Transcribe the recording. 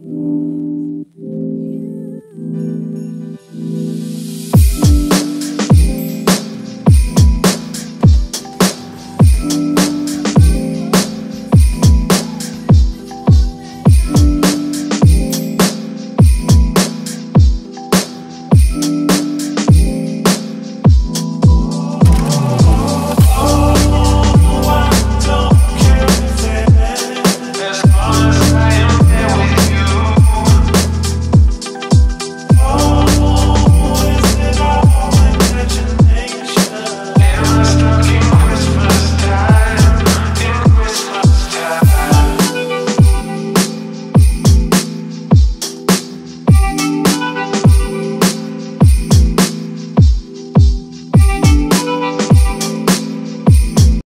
you